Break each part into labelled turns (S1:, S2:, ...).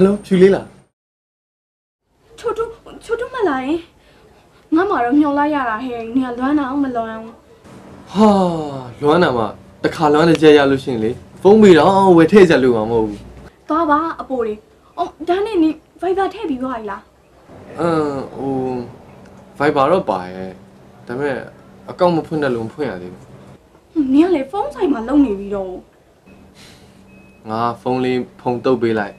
S1: ယ်လိုဖြူလေးလား
S2: ချိုတူချိုတူမလာရင်ငါမှတော့မျောလိုက်ရတာဟဲ့နေကလွမ်းတာအောင်မလွမ်းအောင်
S1: ဟာလွမ်းတာမှတစ်ခါလွမ်းတစ်ချက်ရလို့ရှရင်လေဖုန်းပြီးတော့ဝယ်ထည့်ချက်လို့မှာမဟုတ်ဘူး
S2: သွားပါအပိုတွေအော်ဒါနဲ့နေ Viber ထည့်ပြီးသွားပြီလား
S1: အမ်ဟို Viber တော့ပါရဲ့ဒါပေမဲ့အကောင့်မဖွင့်တဲ့လုံးဖွင့်ရသေးဘူး
S2: ဟွန်းနေကလေဖုန်းဆိုင်မှာလုံနေပြီးတော့
S1: ငါဖုန်းလေးဖုန်းတုပ်ပေးလိုက်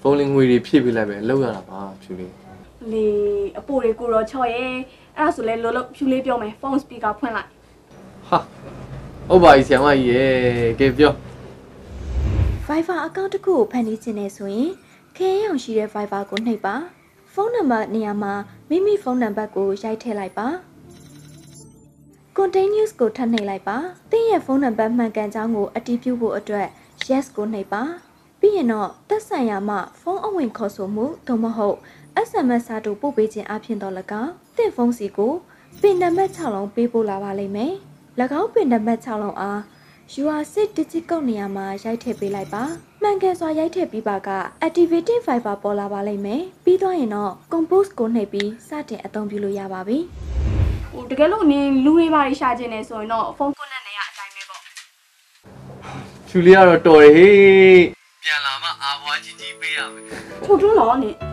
S1: ဖုန်းလေးငွေတွေဖြည့်ပေးလိုက်ပဲလောက်ရတာပါဖြူလေး
S2: လေအပိုတွေကိုတော့ချော်ရဲအဲ့ဒါဆိုလဲလောလောဖြူလေးပြောမယ်ဖုန်းစပီကာဖွင့်လိုက်
S1: ဟာဟုတ်ပါပြီဆရာမကြီးရေကဲပြော
S3: Viber အကောင့်တစ်ခုကိုဖန်တီးခြင်းနဲ့ဆိုရင်ခရင်ရောင်ရှိတဲ့ Viber ကိုနှိပ်ပါဖုန်းနံပါတ်နေရာမှာမိမိဖုန်းနံပါတ်ကိုရိုက်ထည့်လိုက်ပါ Continuous ကိုထပ်နှိပ်လိုက်ပါသင်ရဲ့ဖုန်းနံပါတ်မှန်ကန်ကြောင်းကိုအတည်ပြုဖို့အတွက် Yes ကိုနှိပ်ပါ ပြီးရင်တော့သက်ဆိုင်ရာမှဖုန်းအဝင်ခေါ်ဆိုမှုသို့မဟုတ် SMS စာတူပို့ပေးခြင်းအပြင်တော့၎င်းသင်ဖုန်းစီကိုပင်နံပါတ်6လုံးပေးပို့လာပါလိမ့်မယ်၎င်းပင်နံပါတ်6လုံးအား UR6 digit ကုတ်နေရာမှာရိုက်ထည့်ပေးလိုက်ပါမှန်ကန်စွာရိုက်ထည့်ပြီးပါက activating fiber ပေါ်လာပါလိမ့်မယ်ပြီးတော့ရင်တော့ compose ကိုနှိပ်ပြီးစတင်အသုံးပြုလို့ရပါပြီ
S2: ဟိုတကယ်လို့နေလူတွေပါရှာခြင်းနေဆိုရင်တော့ဖုန်းကွန်းနဲ့နေရအတိုင်းပဲပေါ့
S1: ဖြူလေးကတော့တော်တယ်ဟေးပြန်လာမှအာဘွား ကြီးကြီးပေးရမ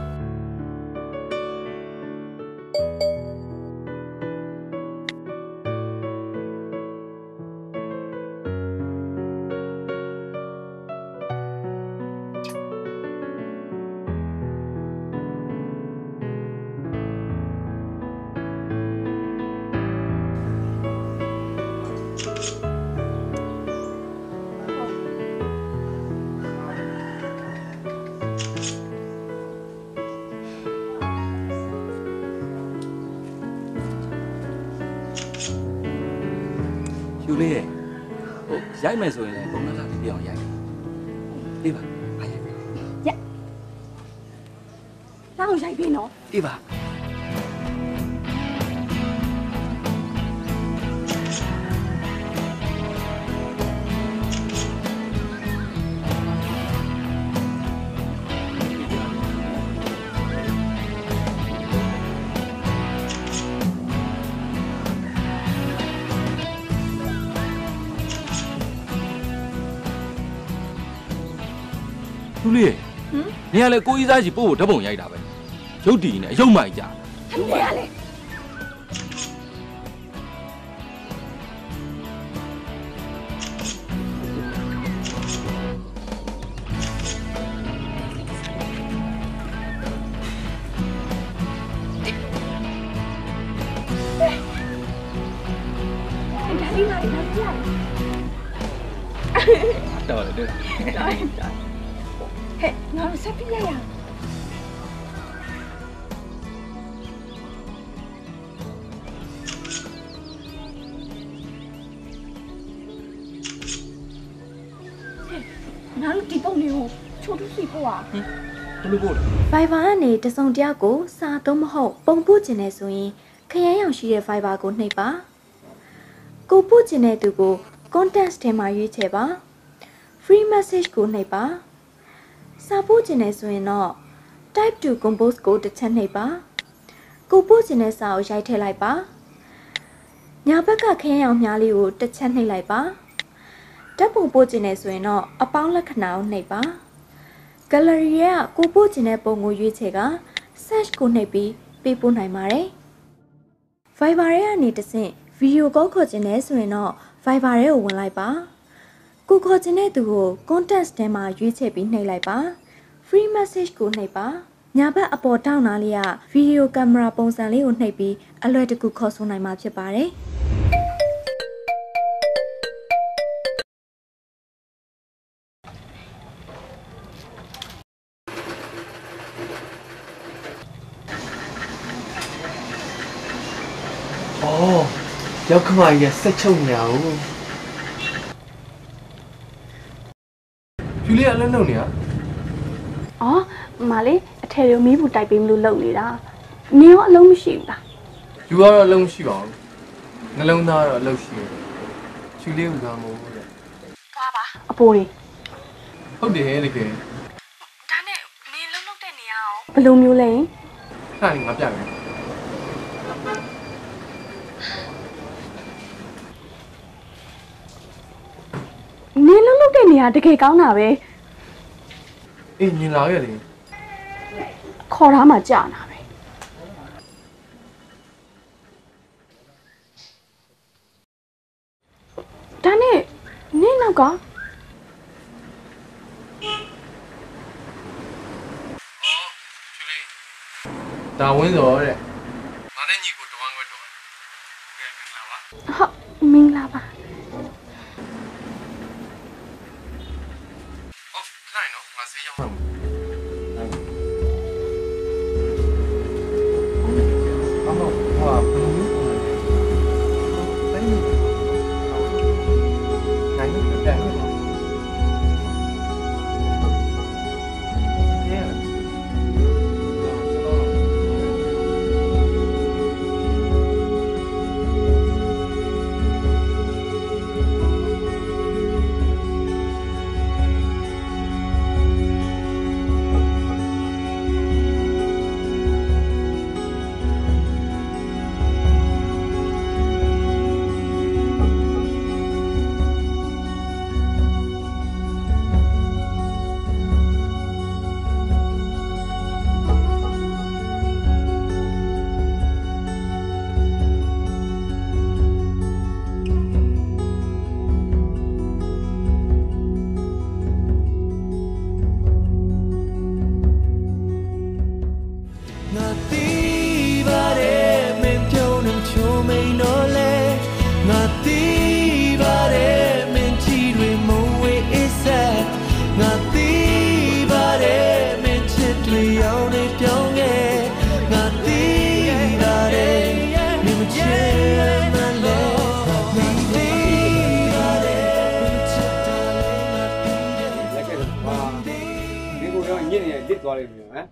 S1: ယ်
S2: ချိုတူတော့နေ
S4: ယူလေးရဲ့ဟိုရိုက်မယ်ဆိုရင်လည်းပုံမှန်လာလေးပြအောင်ရိုက်ပြေးပါအားရိုက်
S2: လောက်ရိုက်ပြီနော်
S4: ပြေးပါ သူလေးဟမ်နေရလေကိုကြီးစားကြီးပို့ဖို့ဓာတ်ပုံရိုက်တာပဲရုပ်တည်နေအယုံမိုက်ကြ
S2: ဟမ်နေရလေဒါလေးလာဒါလေးလာ
S4: တော်တယ်တဲ့
S2: ဟဲ့ငါတို့ဆက်ပြရရငါတို့ဒီပုံလေးကိုချိုးထူးစီပို့อ่ะ
S4: ဘလို့ပို့လဲ
S3: Viber ကနေတစုံတစ်ယောက်ကိုစာသုံးမဟုတ်ပုံပို့ခြင်းနဲ့ဆိုရင်ခရမ်းရောင်ရှိတဲ့ Viber ကိုနှိပ်ပါကိုပို့ခြင်းတဲ့သူကို contacts ထဲမှာရွေးချယ်ပါ free message ကိုနှိပ်ပါ စာပို့ခြင်းနဲ့ဆိုရင်တော့ type to compose ကိုတစ်ချက်နှိပ်ပါကိုပို့ခြင်းတဲ့စာကိုရိုက်ထည့်လိုက်ပါညာဘက်ကခရမ်းရောင်မြားလေးကိုတစ်ချက်နှိပ်လိုက်ပါဓာတ်ပုံပို့ခြင်းနဲ့ဆိုရင်တော့အပေါင်းလက္ခဏာကိုနှိပ်ပါ gallery ရဲ့ကိုပို့ခြင်းတဲ့ပုံကိုရွေးချယ်က search ကိုနှိပ်ပြီးပေးပို့နိုင်ပါတယ်။ Viber ရဲ့အနေတဆင့် video call ခေါ်ခြင်းနဲ့ဆိုရင်တော့ Viber ရဲ့ကိုဝင်လိုက်ပါ။ ကိုခေါ်ခြင်းတဲ့သူကို contacts ထဲမှာရွေးချယ်ပြီးနှိပ်လိုက်ပါ။ free message ကိုနှိပ်ပါ။ညာဘက်အပေါ်တောင်းနာလေးက video camera ပုံစံလေးကိုနှိပ်ပြီးအလွယ်တကူခေါ်ဆိုနိုင်မှာဖြစ်ပါတယ်။
S1: ဩရောက်ခမကြီးကစက်ချုပ်နေအော ဖြူလေးကလည်းလုံနေရ
S2: အော်မလေးအထယ်ရောမီးဘူးတိုက်ပေးမလို့လုံနေတာနင်ရောအလုံးမရှိဘူးလား
S1: ယူကတော့အလုံးမရှိပါဘူးနှလုံးသားကတော့အလုံးရှိတယ်ဖြူလေးကဘာမို့
S2: လဲကားပါအပိုးလေး
S1: ဟုတ်တယ်တကယ်
S2: ဒါနဲ့နင်လုံးလုံးတဲ့နေရာရော
S5: ဘယ်လိုမျိုးလဲ
S1: ခဏလေးငါပြမယ်
S5: နေရတကယ်ကောင်းတာပဲ
S1: အေးမြင်လာခဲ့လေ
S5: ခေါ်ထားမှကြာနာပဲဒါနဲ့နင်းနောက်က
S1: ဒါဝင်းစော်တဲ့ငါနဲ့ညီကိုတဝမ်းခွဲတော်
S5: ဟုတ်မင်္ဂလာပါ
S6: သွားလိမ့်မယ်ဟမ်